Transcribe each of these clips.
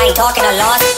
I ain't talking a loss.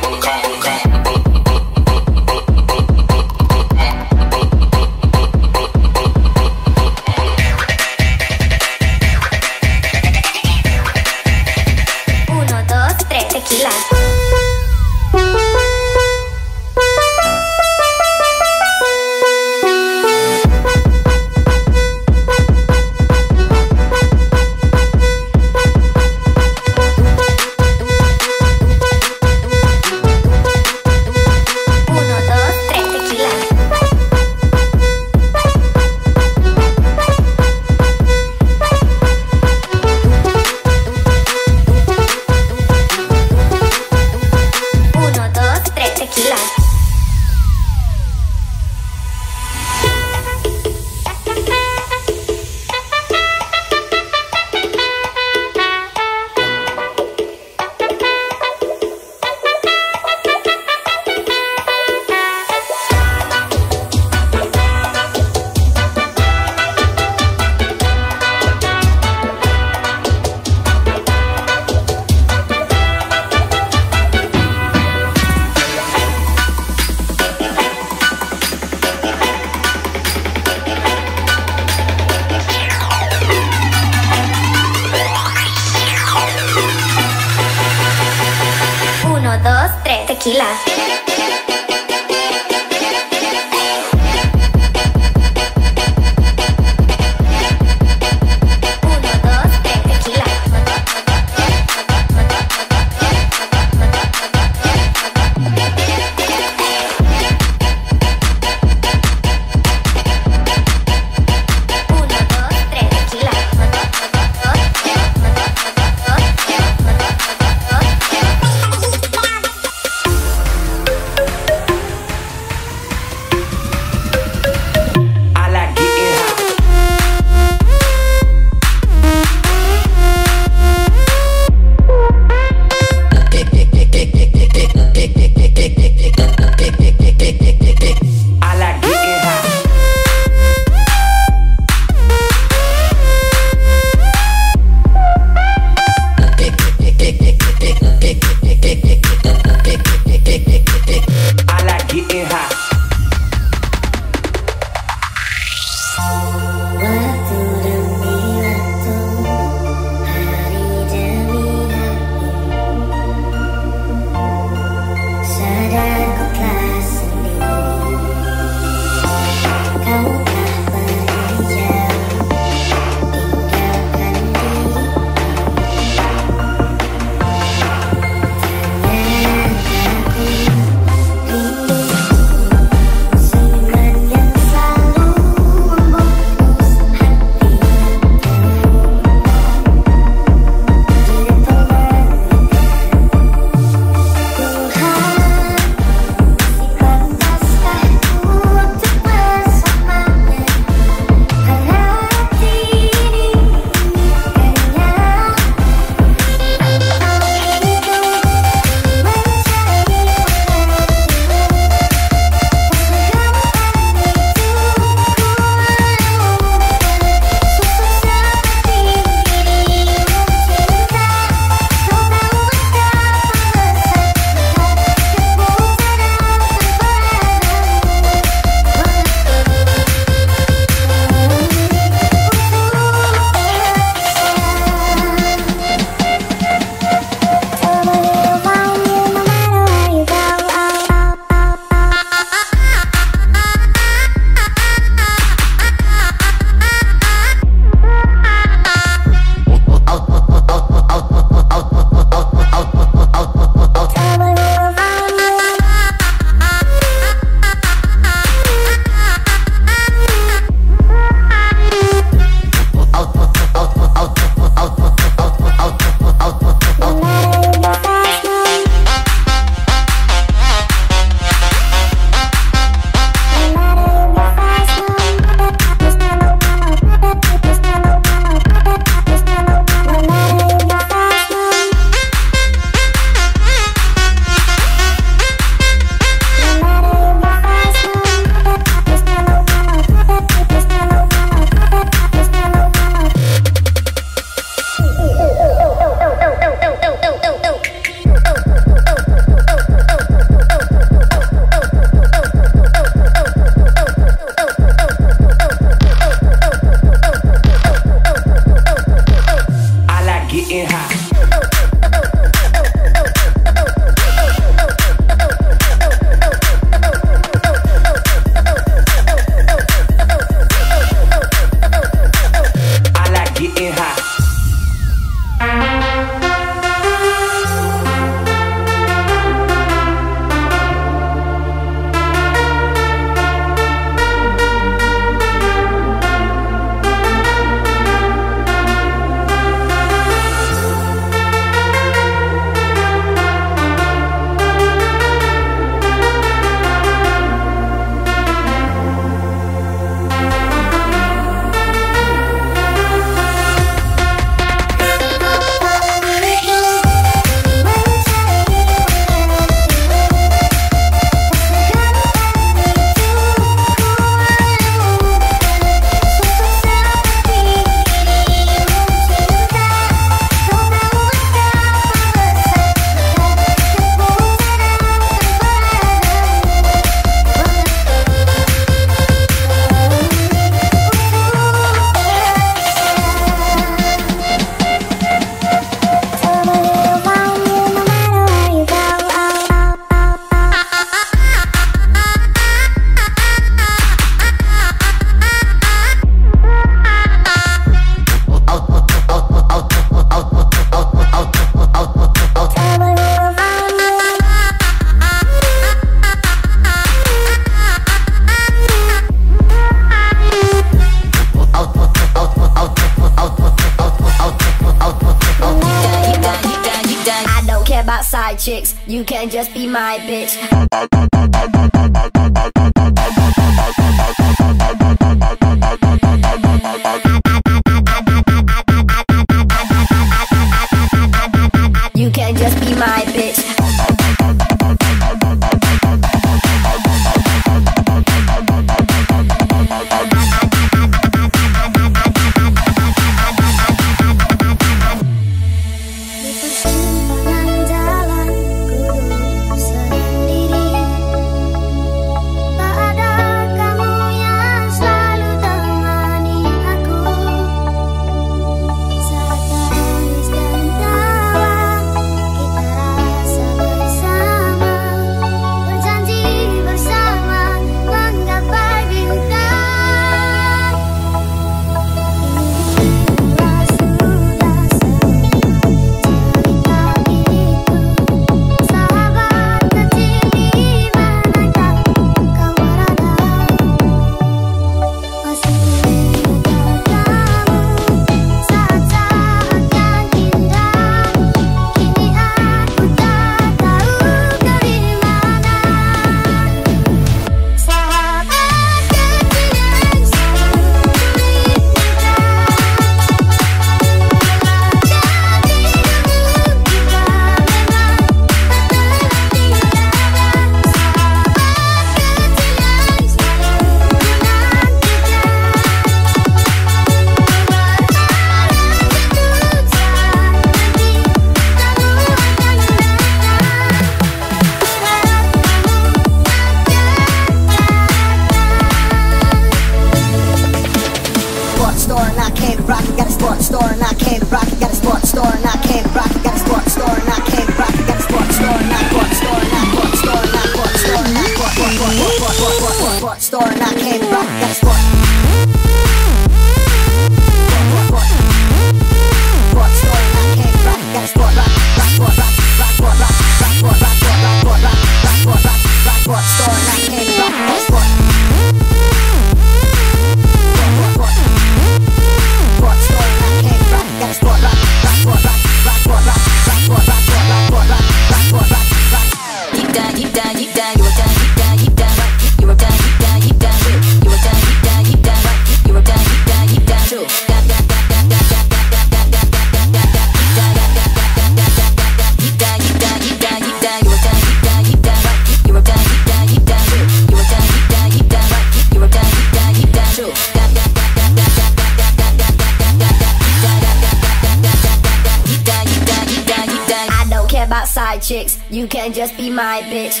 care about side chicks. You can just be my bitch.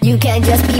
You can just be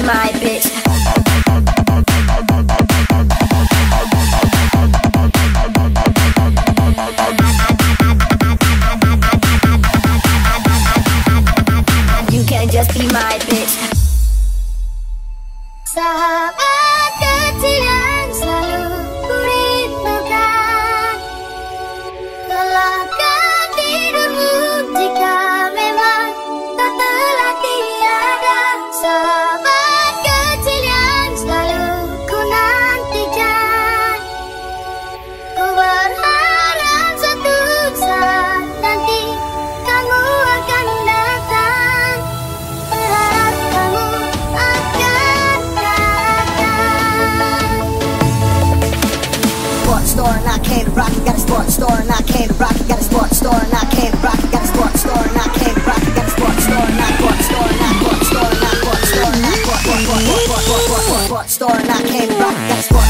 Short and I came back, that's what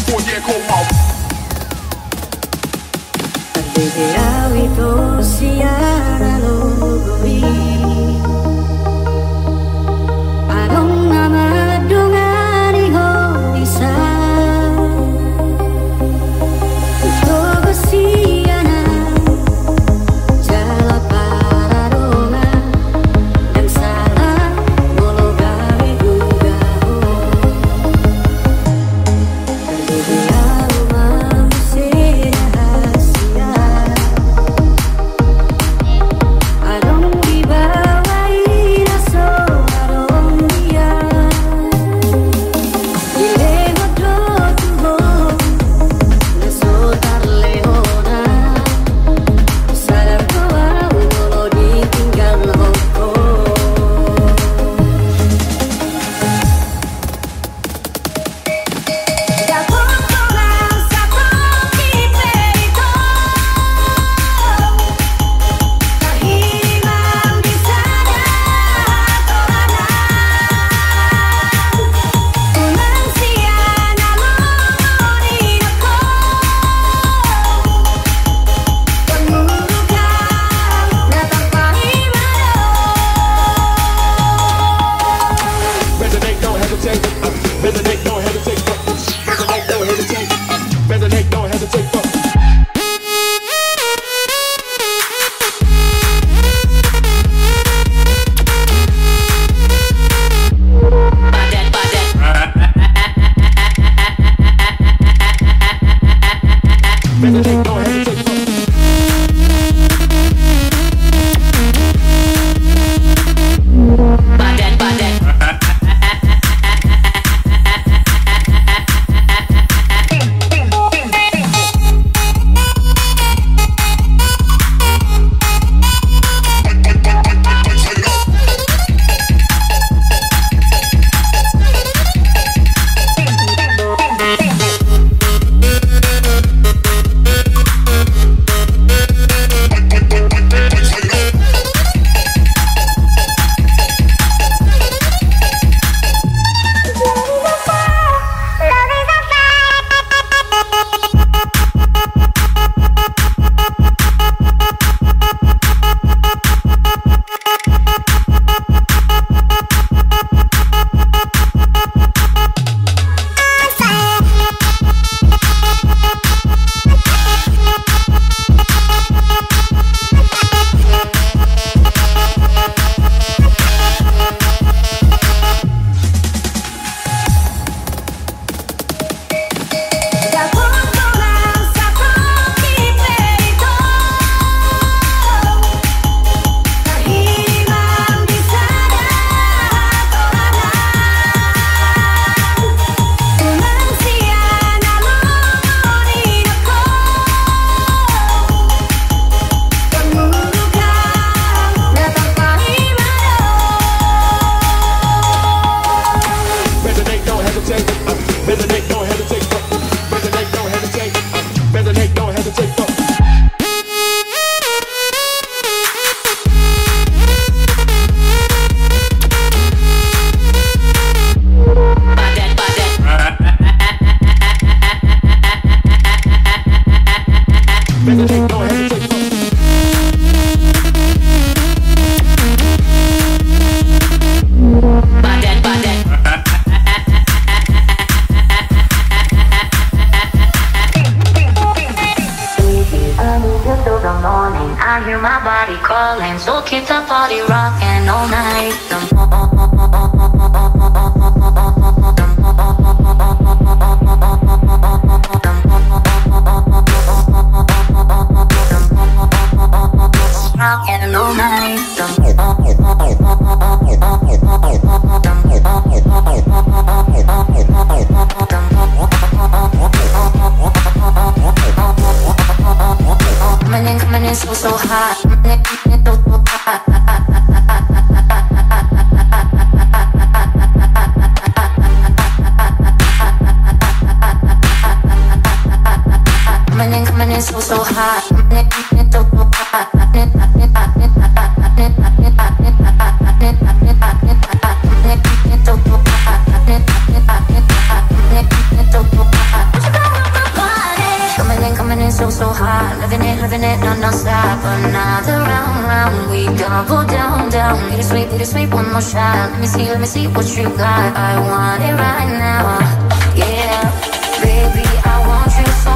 California, cold see, let me see what you got. I want it right now, yeah Baby, I want you so